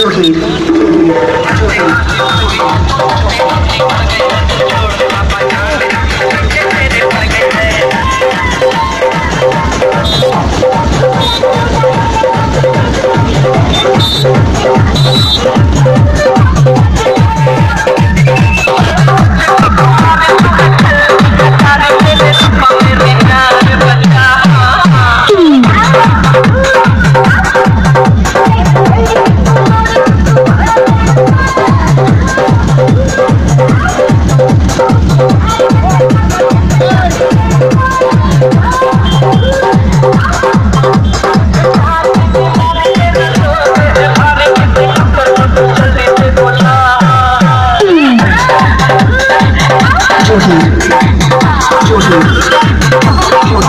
就是，就是，就是。就是，就是。